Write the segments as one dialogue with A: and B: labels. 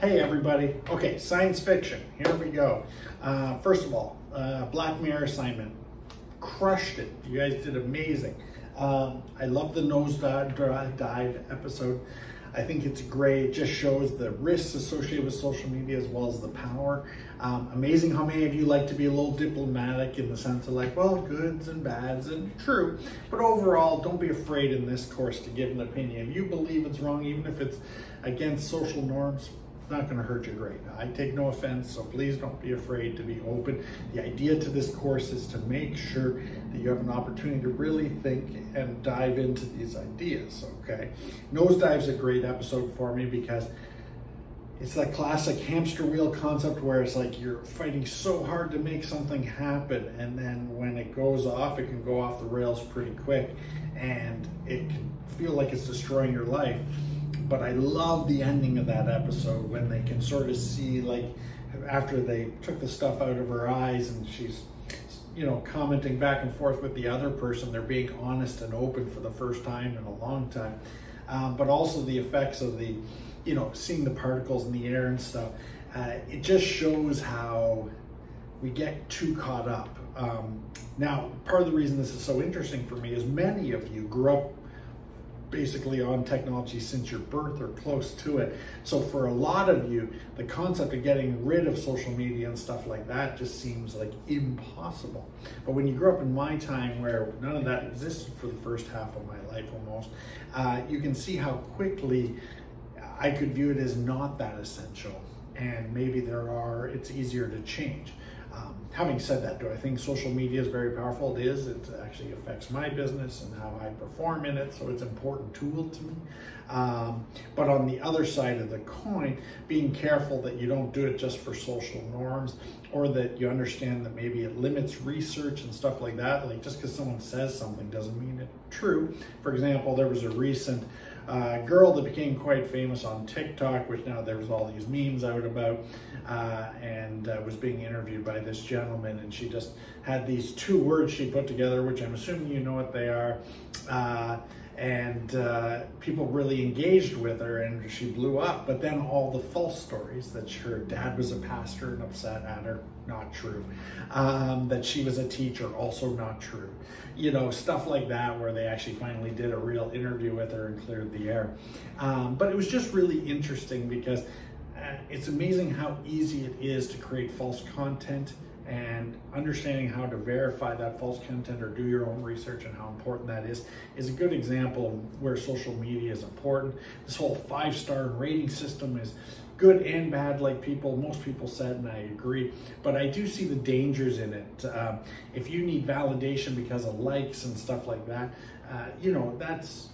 A: Hey everybody. Okay, science fiction. Here we go. Uh, first of all, uh, Black Mirror assignment. Crushed it. You guys did amazing. Um, I love the nosedive dive episode. I think it's great. It just shows the risks associated with social media as well as the power. Um, amazing how many of you like to be a little diplomatic in the sense of like, well, goods and bads and true. But overall, don't be afraid in this course to give an opinion. If you believe it's wrong, even if it's against social norms, not going to hurt you great. I take no offense, so please don't be afraid to be open. The idea to this course is to make sure that you have an opportunity to really think and dive into these ideas, okay? Nosedive's a great episode for me because it's that classic hamster wheel concept where it's like you're fighting so hard to make something happen and then when it goes off it can go off the rails pretty quick and it can feel like it's destroying your life but I love the ending of that episode when they can sort of see like after they took the stuff out of her eyes and she's you know commenting back and forth with the other person they're being honest and open for the first time in a long time. Um, but also the effects of the you know seeing the particles in the air and stuff uh, it just shows how we get too caught up. Um, now part of the reason this is so interesting for me is many of you grew up basically on technology since your birth or close to it. So for a lot of you, the concept of getting rid of social media and stuff like that just seems like impossible. But when you grew up in my time where none of that existed for the first half of my life almost, uh, you can see how quickly I could view it as not that essential. And maybe there are, it's easier to change. Um, having said that, do I think social media is very powerful? It is. It actually affects my business and how I perform in it, so it's an important tool to me. Um, but on the other side of the coin, being careful that you don't do it just for social norms or that you understand that maybe it limits research and stuff like that. Like just because someone says something doesn't mean it's true. For example, there was a recent uh, girl that became quite famous on TikTok, which now there's all these memes out about, uh, and uh, was being interviewed by this gentleman, and she just had these two words she put together, which I'm assuming you know what they are. Uh, and uh, people really engaged with her and she blew up. But then all the false stories that her dad was a pastor and upset at her not true. Um, that she was a teacher also not true. You know stuff like that where they actually finally did a real interview with her and cleared the air. Um, but it was just really interesting because uh, it's amazing how easy it is to create false content and understanding how to verify that false content or do your own research and how important that is is a good example of where social media is important. This whole five star rating system is good and bad, like people, most people said, and I agree. But I do see the dangers in it. Um, if you need validation because of likes and stuff like that, uh, you know, that's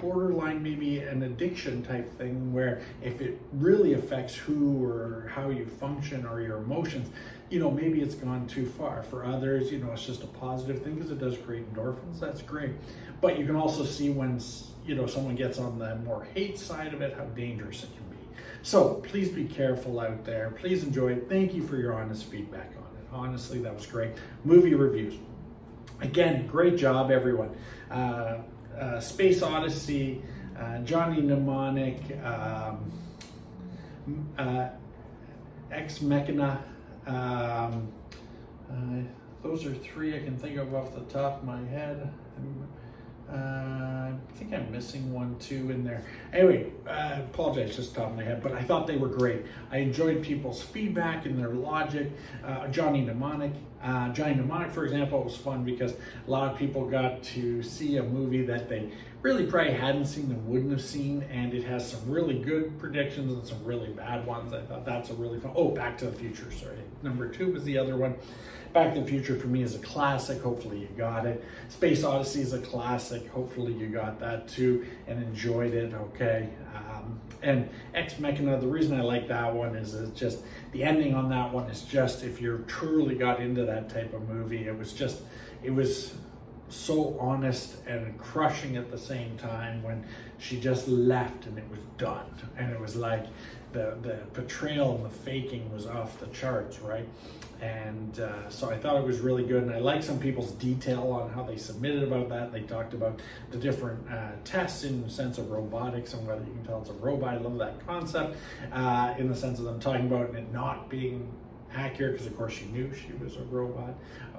A: borderline maybe an addiction type thing where if it really affects who or how you function or your emotions, you know, maybe it's gone too far. For others, you know, it's just a positive thing because it does create endorphins. That's great. But you can also see when, you know, someone gets on the more hate side of it, how dangerous it can be. So please be careful out there. Please enjoy it. Thank you for your honest feedback on it. Honestly, that was great. Movie reviews. Again, great job, everyone. Uh, uh, Space Odyssey, uh, Johnny Mnemonic, um, uh, Ex Machina. Um, uh, those are three I can think of off the top of my head. Uh, I think I'm missing one too in there. Anyway, I apologize just top of my head, but I thought they were great. I enjoyed people's feedback and their logic. Uh, Johnny Mnemonic, uh, Johnny Mnemonic, for example, was fun because a lot of people got to see a movie that they really probably hadn't seen and wouldn't have seen, and it has some really good predictions and some really bad ones. I thought that's a really fun. Oh, Back to the Future, sorry. Number two was the other one. Back to the Future for me is a classic. Hopefully you got it. Space Odyssey is a classic. Hopefully you got that too and enjoyed it. Okay. Um, and Ex Machina, the reason I like that one is it's just the ending on that one is just if you truly got into that type of movie, it was just it was so honest and crushing at the same time when she just left and it was done. And it was like the, the portrayal and the faking was off the charts, right? And uh, so I thought it was really good. And I like some people's detail on how they submitted about that. They talked about the different uh, tests in the sense of robotics and whether you can tell it's a robot. I love that concept uh, in the sense of them talking about it not being accurate because of course she knew she was a robot.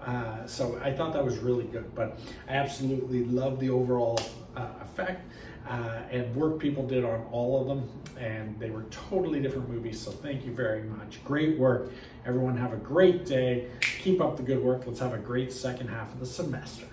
A: Uh, so i thought that was really good but i absolutely love the overall uh, effect. Uh, and work people did on all of them and they were totally different movies so thank you very much. Great work. Everyone have a great day. Keep up the good work. Let's have a great second half of the semester